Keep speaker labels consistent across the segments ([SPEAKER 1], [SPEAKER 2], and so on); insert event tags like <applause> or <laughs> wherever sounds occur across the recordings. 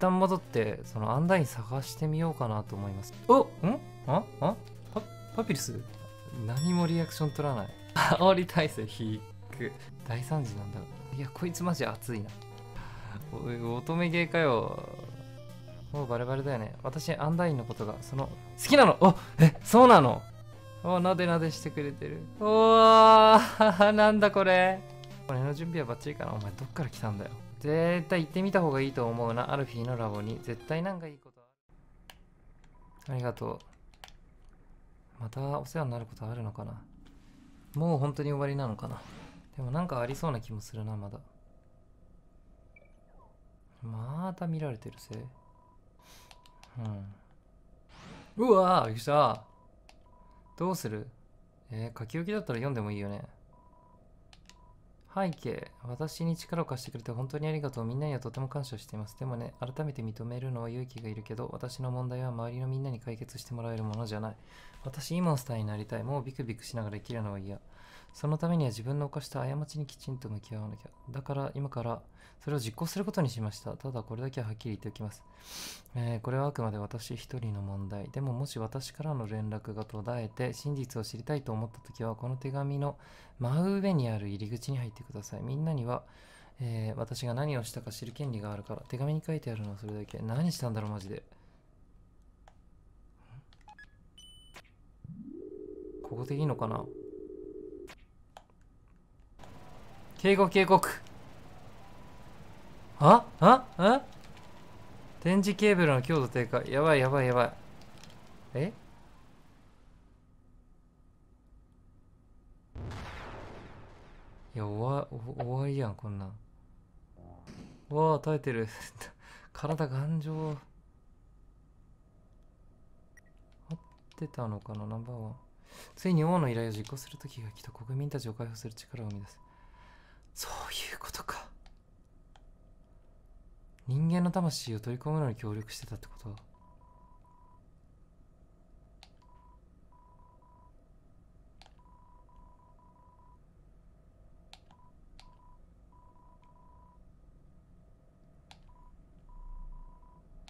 [SPEAKER 1] 旦戻ってそのアンダイン探してみようかなと思います。お！ん？あ？あ？パパピルス？何もリアクション取らない。<laughs> 煽り体制引く。大惨事なんだいやこいつマジ熱いな。おい乙女芸かよもうバレバレだよね。私アンダインのことがその好きなの。おえそうなの？おなでなでしてくれてる。おー <laughs> なんだこれ。俺の準備はバッチリかな。お前どっから来たんだよ絶対行ってみた方がいいと思うな。アルフィーのラボに。絶対なんかいいことありがとう。またお世話になることあるのかな。もう本当に終わりなのかな。でもなんかありそうな気もするなまだ。また見られてるせいうん。うわーびっくりしたどうする？えー、書き置きだったら読んでもいいよね。背景私に力を貸してくれて本当にありがとう。みんなにはとても感謝しています。でもね改めて認めるのは勇気がいるけど私の問題は周りのみんなに解決してもらえるものじゃない。私いいモンスターになりたい。もうビクビクしながら生きるのは嫌。そのためには自分の犯した過ちにきちんと向き合わなきゃ。だから今からそれを実行することにしました。ただこれだけははっきり言っておきます、えーこれはあくまで私一人の問題でももし私からの連絡が途絶えて真実を知りたいと思った時はこの手紙の真上にある入り口に入ってください。みんなには、えー私が何をしたか知る権利があるから手紙に書いてあるのはそれだけ。何したんだろうマジで。ここでいいのかな？警告警告。あ？あ？あ？電磁ケーブルの強度低下。やばいやばいやばい。え？いや終わお終わりやんこんなん。わあ耐えてる。<laughs> 体頑丈。合ってたのかなナンバーワン。ついに王の依頼を実行する時が来た。国民たちを解放する力を生み出す。そういうことか。人間の魂を取り込むのに協力してたってこと？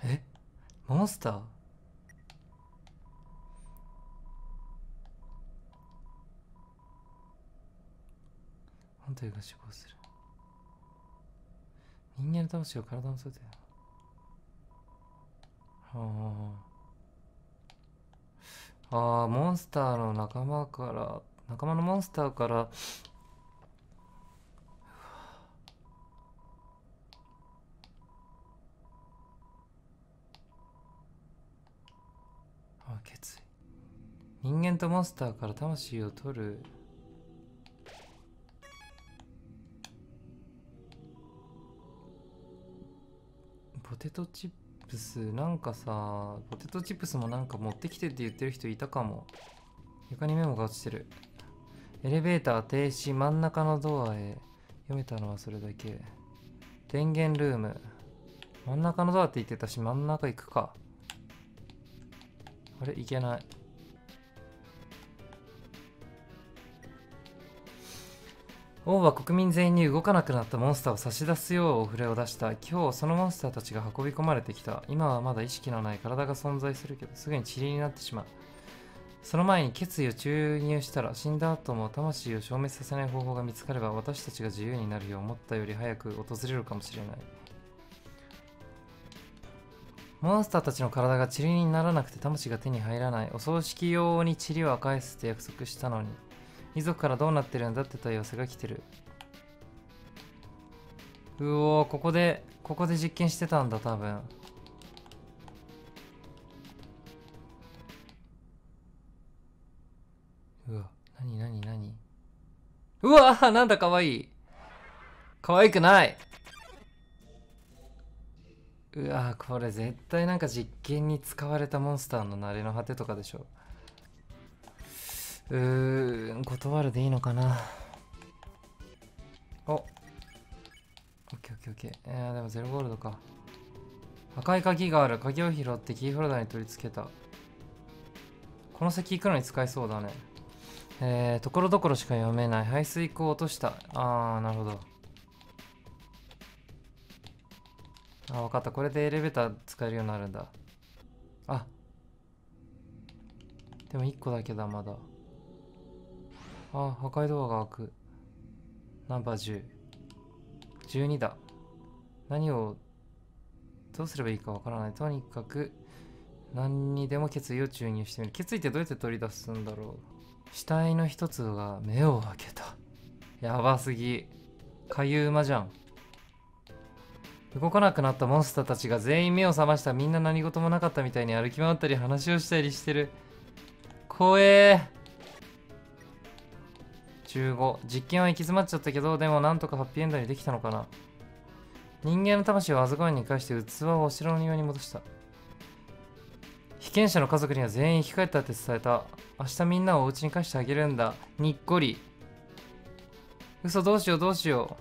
[SPEAKER 1] え？モンスター？本体が死亡する。人間の魂を体の外ではあ。あモンスターの仲間から仲間のモンスターからああ決意。人間とモンスターから魂を取る。テトチップスなんかさポテトチップスもなんか持ってきてって言ってる人いたかも。床にメモが落ちてる。エレベーター停止真ん中のドアへ。読めたのはそれだけ。電源ルーム。真ん中のドアって言ってたし真ん中行くか。あれ？行けない。王は国民全員に動かなくなったモンスターを差し出すようお触れを出した。今日そのモンスターたちが運び込まれてきた。今はまだ意識のない体が存在するけどすぐに塵になってしまう。その前に決意を注入したら死んだ後も魂を消滅させない方法が見つかれば私たちが自由になる日を思ったより早く訪れるかもしれない。モンスターたちの体が塵にならなくて魂が手に入らない。お葬式用に塵は返すって約束したのに。遺族からどうなってるんだって問い合わせが来てる。うおここでここで実験してたんだ多分。うわ何何何？うわーなんだかわい。いかわいくない。うわこれ絶対なんか実験に使われたモンスターの慣れの果てとかでしょ。うー断るでいいのかな？お。オッケーオッケーオッケー。えー、でもゼロゴールドか。赤い鍵がある。鍵を拾ってキーホルダーに取り付けた。この先行くのに使えそうだね。えー、ところどころしか読めない。排水口を落とした。あーなるほど。あ、わかった。これでエレベーター使えるようになるんだ。あ。でも1個だけだ、まだ。あ、破壊ドアが開く。ナンバー10。12だ。何を、どうすればいいかわからない。とにかく、何にでも決意を注入してみる。決意ってどうやって取り出すんだろう。死体の一つが目を開けた。やばすぎ。かゆ馬じゃん。動かなくなったモンスターたちが全員目を覚ましたみんな何事もなかったみたいに歩き回ったり話をしたりしてる怖え15実験は行き詰まっちゃったけどでもなんとかハッピーエンドにできたのかな。人間の魂をアズゴアに返して器をお城の庭に戻した。被験者の家族には全員生き返ったって伝えた。明日みんなをお家に返してあげるんだ。にっこり。嘘どうしようどうしよ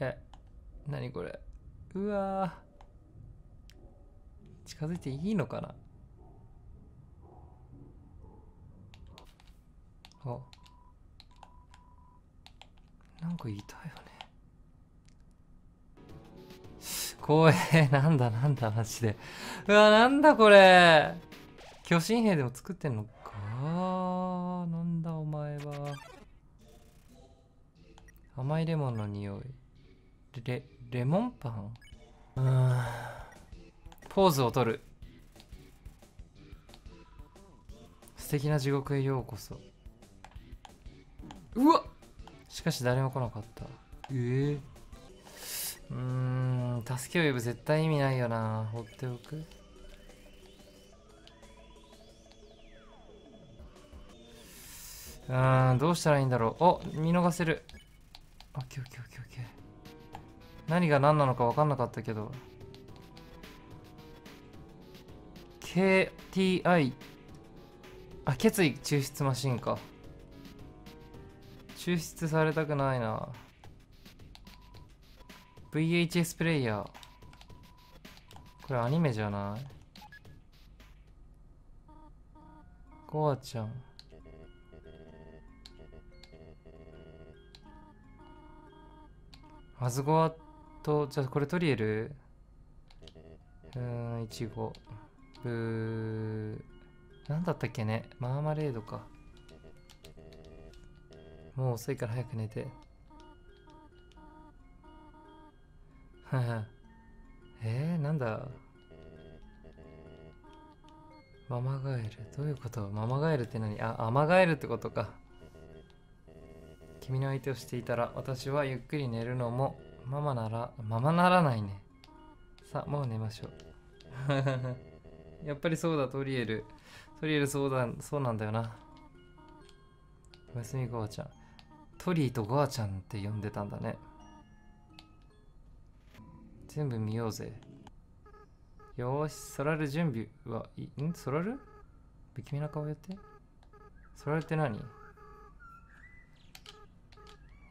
[SPEAKER 1] う。え、なにこれ。うわ近づいていいのかな。あ。なんかいたよね。怖え、なんだなんだ、マジで。うわ、なんだこれ。巨神兵でも作ってんのかなんだお前は。甘いレモンの匂い。レ、レモンパン？うん。ポーズを取る。素敵な地獄へようこそ。うわしかし誰も来なかった。ええー、うーん、助けを呼ぶ絶対意味ないよな。放っておく。うーん、どうしたらいいんだろう。お、見逃せる。オッケーオッケーオッケーオッケー。何が何なのか分かんなかったけど KTI あ決意抽出マシンか抽出されたくないな VHS プレイヤーこれアニメじゃない？ゴアちゃんアズゴアと、じゃあこれトリエルうん、いちご。ブー。なんだったっけね？マーマレードか。もう遅いから早く寝て。はは。えー、なんだ？ママガエル？どういうこと？ママガエルって何？あ、アマガエルってことか。君の相手をしていたら私はゆっくり寝るのもママなら、ママならないね。さあ、もう寝ましょう。<laughs> やっぱりそうだ、トリエル。トリエルそうだ、そうなんだよな。おやすみゴアちゃん。トリーとゴアちゃんって呼んでたんだね。全部見ようぜ。よーし、ソラル準備は、いん？ソラル？不気味な顔やって。ソラルって何？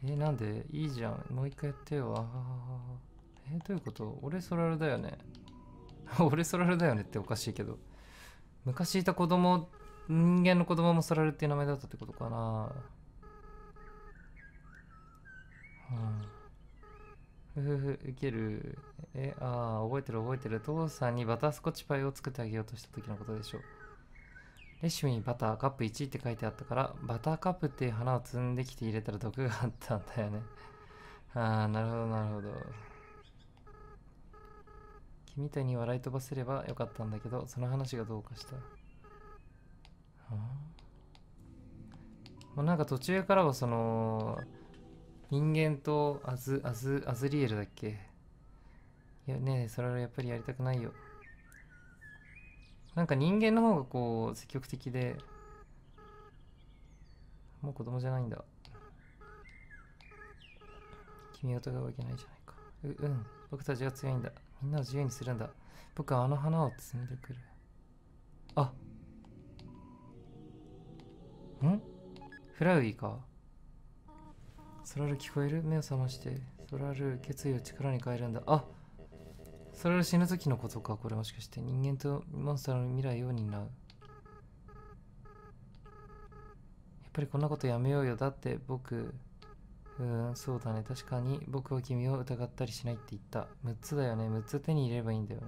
[SPEAKER 1] えなんで？いいじゃん。もう一回やってよ。あえどういうこと？俺ソラルだよね。<laughs> 俺ソラルだよねっておかしいけど。昔いた子供、人間の子供もソラルっていう名前だったってことかな。ふふふ、ウケる。え、ああ、覚えてる覚えてる。父さんにバタースコッチパイを作ってあげようとした時のことでしょう。レシピにバターカップ1って書いてあったから、バターカップっていう花を摘んできて入れたら毒があったんだよね。ああ、なるほど、なるほど。君みたいに笑い飛ばせればよかったんだけど、その話がどうかした？はあ、もうなんか途中からはその、人間とアズ、アズ、アズリエルだっけ？いやねえ、それはやっぱりやりたくないよ。なんか人間の方がこう積極的でもう子供じゃないんだ。君を疑うわけないじゃないか。ううん。僕たちは強いんだ。みんなを自由にするんだ。僕はあの花を摘んでくる。あ。ん？フラウィーか？ソラル聞こえる目を覚ましてソラル決意を力に変えるんだあそれは死ぬ時のことかこれもしかして人間とモンスターの未来を担うやっぱりこんなことやめようよだって僕うん、そうだね。確かに僕は君を疑ったりしないって言った。6つだよね。6つ手に入れればいいんだよね。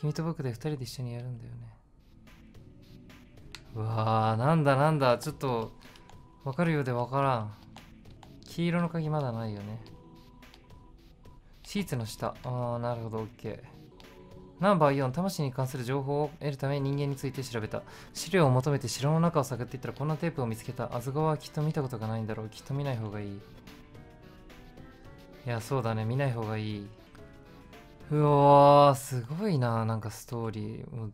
[SPEAKER 1] 君と僕で2人で一緒にやるんだよね。うわー、なんだなんだ。ちょっと、わかるようでわからん。黄色の鍵まだないよね。シーツの下。あー、なるほど、OK。ナンバー4、魂に関する情報を得るため人間について調べた。資料を求めて城の中を探っていったらこんなテープを見つけた。アズゴはきっと見たことがないんだろう。きっと見ない方がいい。いや、そうだね。見ない方がいい。うわー、すごいな。なんかストーリー。もう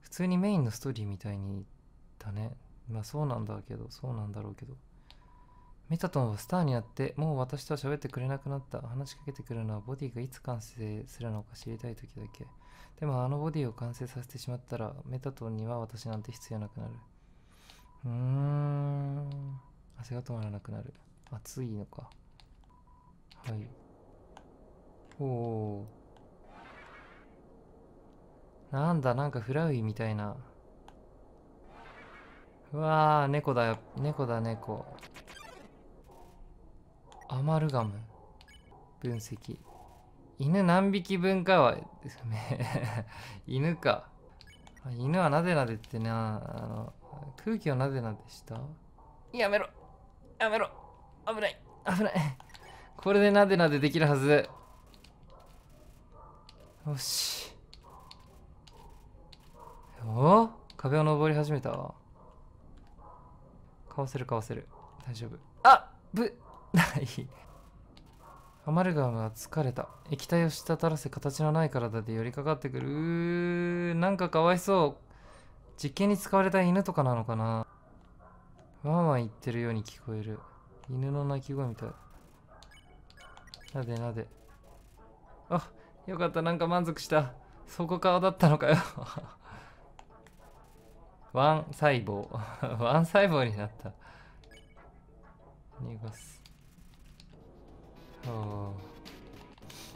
[SPEAKER 1] 普通にメインのストーリーみたいにだね。まあそうなんだけど、そうなんだろうけど。メタトンスターになって、もう私とは喋ってくれなくなった。話しかけてくるのはボディがいつ完成するのか知りたい時だけ。でもあのボディを完成させてしまったら、メタトンには私なんて必要なくなる。うーん。汗が止まらなくなる。暑いのか。はい。おお。なんだ、なんかフラウイみたいな。うわー、猫だよ。猫だ、猫。アマルガム。分析。犬何匹分かは、<laughs> 犬か。あ犬はなでなでってな、あの、空気をなでなでした？やめろやめろ危ない危ないこれでなでなでできるはず。よし。お？壁を登り始めたわ。かわせるかわせる。大丈夫。あぶない。アマルガムは疲れた。液体を滴らせ形のない体で寄りかかってくる。うー、なんかかわいそう。実験に使われた犬とかなのかなワンワン言ってるように聞こえる。犬の鳴き声みたい。なでなで。あ、よかった。なんか満足した。そこ顔だったのかよ。<laughs> ワン細胞。ワン細胞になった。逃がす。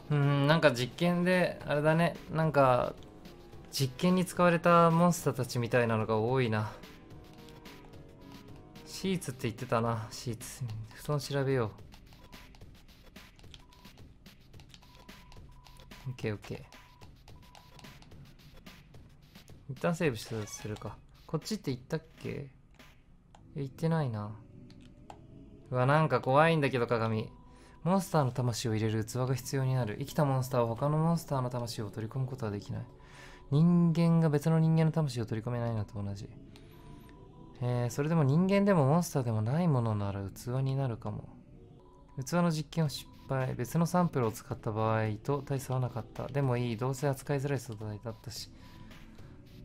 [SPEAKER 1] うん、なんか実験で、あれだね。なんか、実験に使われたモンスターたちみたいなのが多いな。シーツって言ってたな、シーツ。布団調べよう。オッケーオッケー。一旦セーブするか。こっちって言ったっけ？言ってないな。うわ、なんか怖いんだけど、鏡。モンスターの魂を入れる器が必要になる。生きたモンスターは他のモンスターの魂を取り込むことはできない。人間が別の人間の魂を取り込めないのと同じ。えー、それでも人間でもモンスターでもないものなら器になるかも。器の実験を失敗。別のサンプルを使った場合と大差はなかった。でもいい。どうせ扱いづらい素材だったし。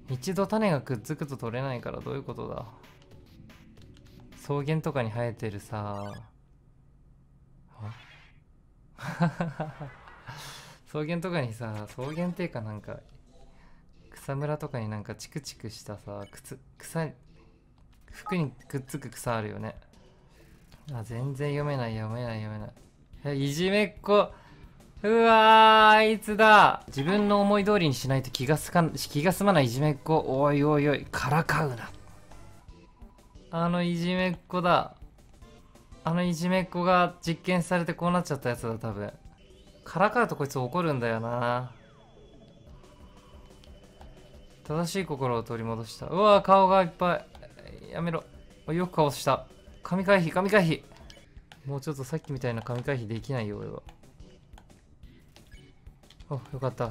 [SPEAKER 1] 一度種がくっつくと取れないからどういうことだ？草原とかに生えてるさ。<laughs> 草原とかにさ、草原っていうかなんか、草むらとかになんかチクチクしたさ、靴、草、服にくっつく草あるよね。あ、全然読めない読めない読めない。え、いじめっ子。うわ、あいつだ。自分の思い通りにしないと気がすか、気が済まないいじめっ子。おいおいおい、からかうな。あのいじめっ子だ。あのいじめっ子が実験されてこうなっちゃったやつだ、多分。からかうとこいつ怒るんだよな。正しい心を取り戻した。うわ顔がいっぱい。やめろ。よく顔した。神回避、神回避。もうちょっとさっきみたいな神回避できないよ、俺は。あ、よかった。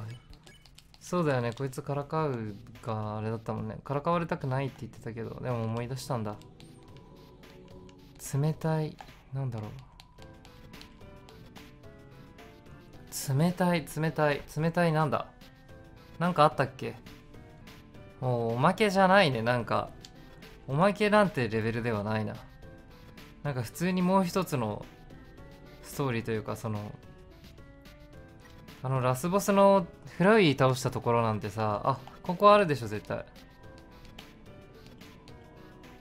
[SPEAKER 1] そうだよね、こいつからかうがあれだったもんね。からかわれたくないって言ってたけど、でも思い出したんだ。冷たい、なんだろう。冷たい、冷たい、冷たいなんだ。なんかあったっけ？もうおまけじゃないね、なんか。おまけなんてレベルではないな。なんか普通にもう一つのストーリーというか、その、あのラスボスのフラウィー倒したところなんてさ、あ、ここあるでしょ、絶対。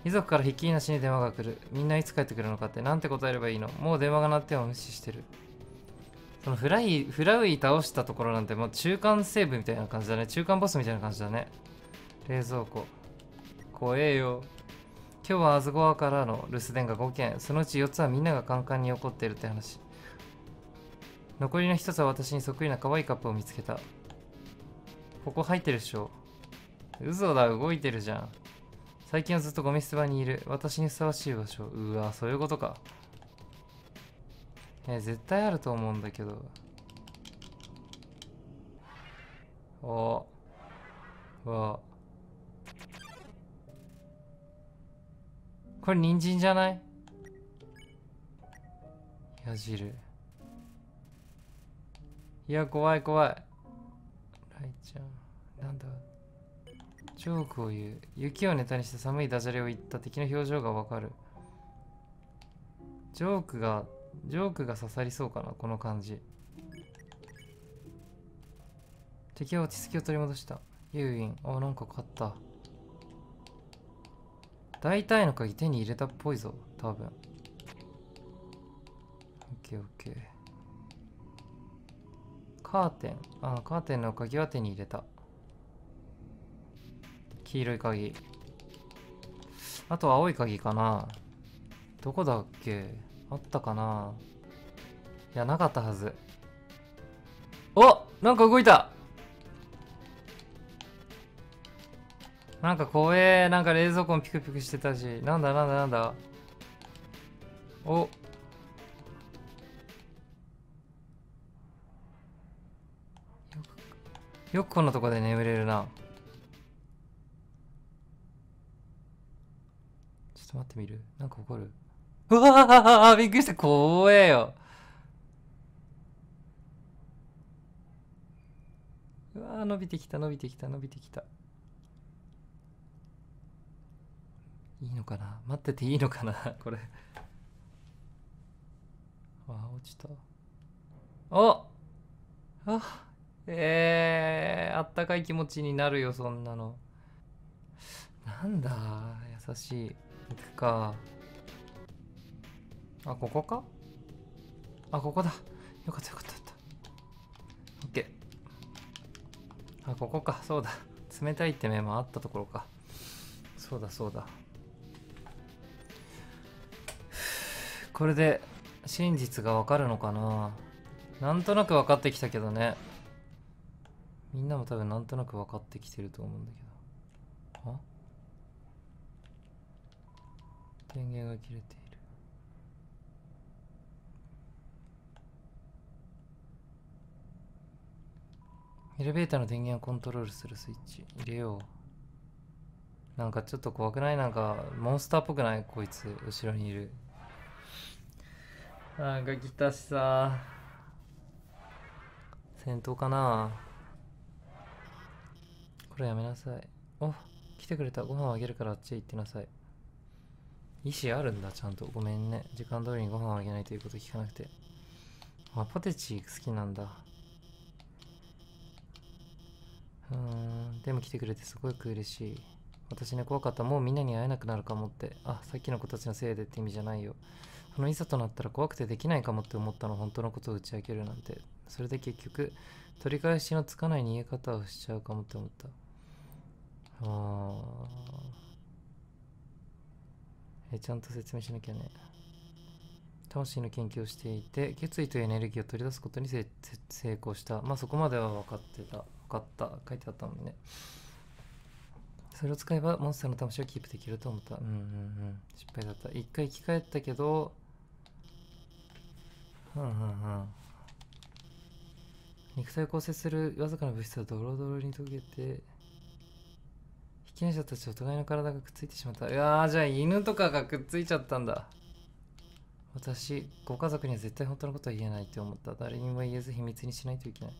[SPEAKER 1] 遺族からひっきりなしに電話が来る。みんないつ帰ってくるのかって、なんて答えればいいの？もう電話が鳴っては無視してる。そのフライ、フラウィー倒したところなんてもう中間セーブみたいな感じだね。中間ボスみたいな感じだね。冷蔵庫。怖えよ。今日はアズゴアからの留守電が5件そのうち4つはみんながカンカンに怒ってるって話残りの1つは私にそっくりな可愛いカップを見つけたここ入ってるでしょ嘘だ動いてるじゃん最近はずっとゴミ捨て場にいる。私にふさわしい場所。うわそういうことか。え絶対あると思うんだけど。おわこれ人参じゃない？矢印。いや怖い怖い。ライちゃん。なんだ？ジョークを言う雪をネタにして寒いダジャレを言った敵の表情がわかる。ジョークがジョークが刺さりそうかなこの感じ。敵は落ち着きを取り戻した。ユーイン。あなんか勝った。大体の鍵手に入れたっぽいぞ多分。オッケーオッケー。カーテン。あカーテンの鍵は手に入れた。黄色い鍵。あと青い鍵かな。どこだっけ？あったかな。いやなかったはず。おなんか動いた。なんか怖え。なんか冷蔵庫もピクピクしてたし。なんだなんだなんだ。お。よくこんなとこで眠れるな。と待ってみる？なんか怒る？うわーびっくりした。怖えよ。うわ伸びてきた伸びてきた伸びてきた。いいのかな？待ってていいのかな？これ。あ落ちた。お！あえー、あったかい気持ちになるよそんなの。なんだ優しい。行くか。あここか？あここだ。よかったよかったよかった。オッケー。あここか。そうだ。冷たいって面もあったところか。そうだそうだ。これで真実がわかるのかな。なんとなく分かってきたけどね。みんなも多分なんとなく分かってきてると思うんだけど。あ電源が切れている。エレベーターの電源をコントロールするスイッチ入れよう。なんかちょっと怖くない？なんかモンスターっぽくない？こいつ後ろにいる。なんか来たしさ。戦闘かな？これやめなさい。お来てくれた。ご飯あげるからあっちへ行ってなさい。意思あるんだちゃんと。ごめんね。時間通りにご飯あげないということ聞かなくて。あポテチ好きなんだ。うーん。でも来てくれてすごく嬉しい。私ね怖かった。もうみんなに会えなくなるかもって。あさっきの子たちのせいでって意味じゃないよ。そのいざとなったら怖くてできないかもって思ったの。本当のことを打ち明けるなんて。それで結局取り返しのつかない逃げ方をしちゃうかもって思った。あえちゃんと説明しなきゃね。魂の研究をしていて決意とエネルギーを取り出すことに成功した。まあそこまでは分かってた。分かった。書いてあったもんね。それを使えばモンスターの魂をキープできると思った。うんうんうん。失敗だった。一回生き返ったけどうんうんうん。肉体を構成するわずかな物質はドロドロに溶けて被験者たちお互いの体がくっついてしまった。いやーじゃあ犬とかがくっついちゃったんだ。私ご家族には絶対本当のことは言えないって思った。誰にも言えず秘密にしないといけない。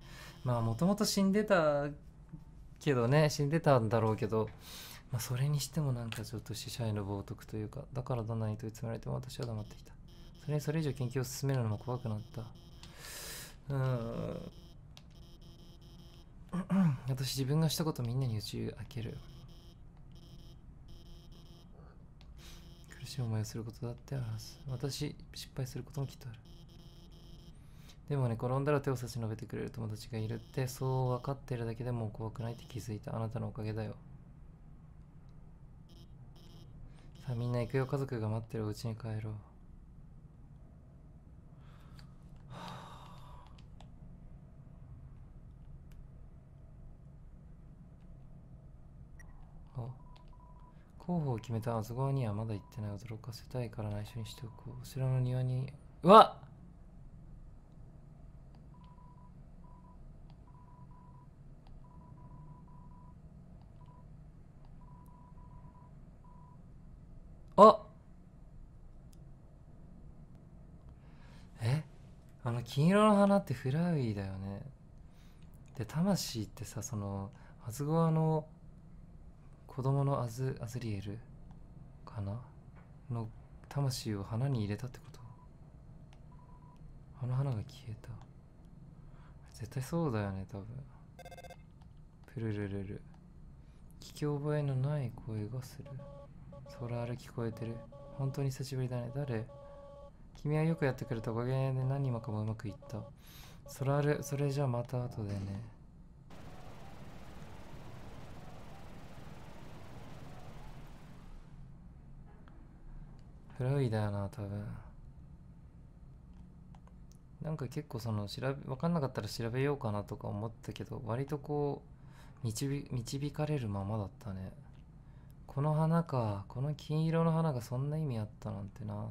[SPEAKER 1] まあもともと死んでたけどね死んでたんだろうけどまあそれにしてもなんかちょっと死者への冒涜というかだからどんなに問い詰められても私は黙ってきた。それにそれ以上研究を進めるのも怖くなった。うん。私自分がしたことみんなに打ち明ける。苦しい思いをすることだってあるはず私失敗することもきっとある。でもね転んだら手を差し伸べてくれる友達がいるってそう分かってるだけでも怖くないって気づいた。あなたのおかげだよ。さあみんな行くよ。家族が待ってるお家に帰ろうあ候補を決めたあそこにはまだ行ってない驚かせたいから内緒にしておこうお城の庭にうわっあえ？あの金色の花ってフラウィーだよね。で魂ってさそのアズゴアの子供のアズアズリエルかな？の魂を花に入れたってこと？あの花が消えた。絶対そうだよね多分。プルルルル。聞き覚えのない声がする。空ある聞こえてる。本当に久しぶりだね。誰？君はよくやってくれたおかげで何もかもうまくいった。空あるそれじゃあまた後でね。フラウイだよな多分。なんか結構その調べ分かんなかったら調べようかなとか思ったけど割とこう導導かれるままだったね。この花かこの金色の花がそんな意味あったなんてな。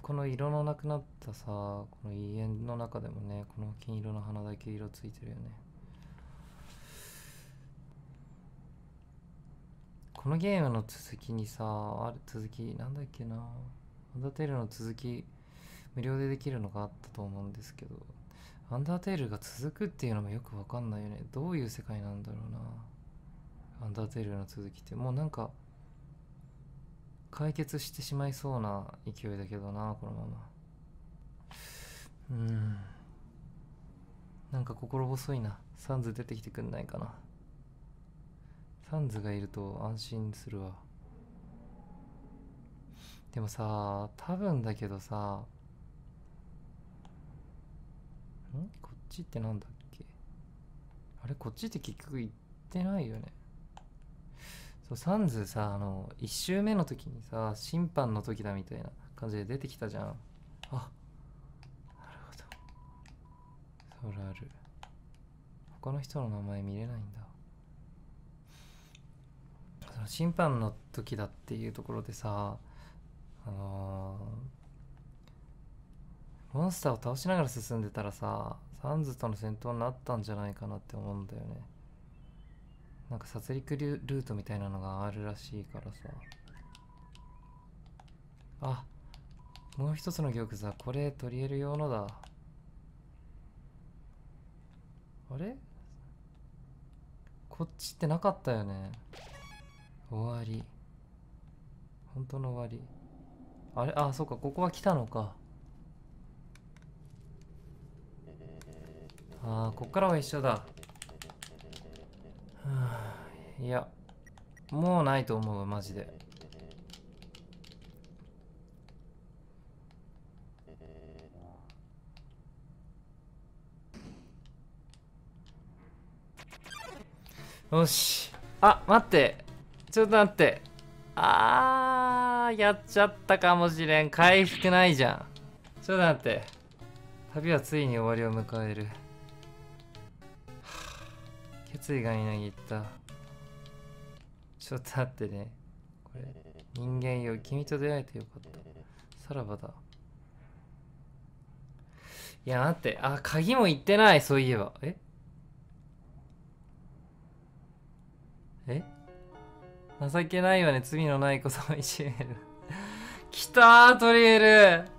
[SPEAKER 1] この色のなくなったさこの家の中でもねこの金色の花だけ色ついてるよね。このゲームの続きにさある続きなんだっけな。アンダーテールの続き無料でできるのがあったと思うんですけど。アンダーテールが続くっていうのもよくわかんないよね。どういう世界なんだろうな。アンダーテールの続きって。もうなんか解決してしまいそうな勢いだけどなこのまま。うん。なんか心細いな。サンズ出てきてくんないかな。サンズがいると安心するわ。でもさ多分だけどさん？こっちってなんだっけ？あれこっちって結局行ってないよね。そうサンズさあの1周目の時にさ審判の時だみたいな感じで出てきたじゃん。あなるほど。それある。他の人の名前見れないんだ。審判の時だっていうところでさあのー、モンスターを倒しながら進んでたらさサンズとの戦闘になったんじゃないかなって思うんだよね。なんか殺戮ルートみたいなのがあるらしいからさ。あもう一つの玉座これ取り入れる用のだ。あれ？こっちってなかったよね。終わり。本当の終わり。あれ？あそうか。ここは来たのか。ああこっからは一緒だ。はあいやもうないと思うマジで。よし。あ待って。ちょっと待って。あーやっちゃったかもしれん。回復ないじゃん。ちょっと待って。旅はついに終わりを迎える。決意がみなぎった。ちょっと待ってね。これ人間よ君と出会えてよかった。さらばだ。いや待って。あ鍵も言ってないそういえば。え？情けないわね。罪のない子様いじめる。来たートリエル。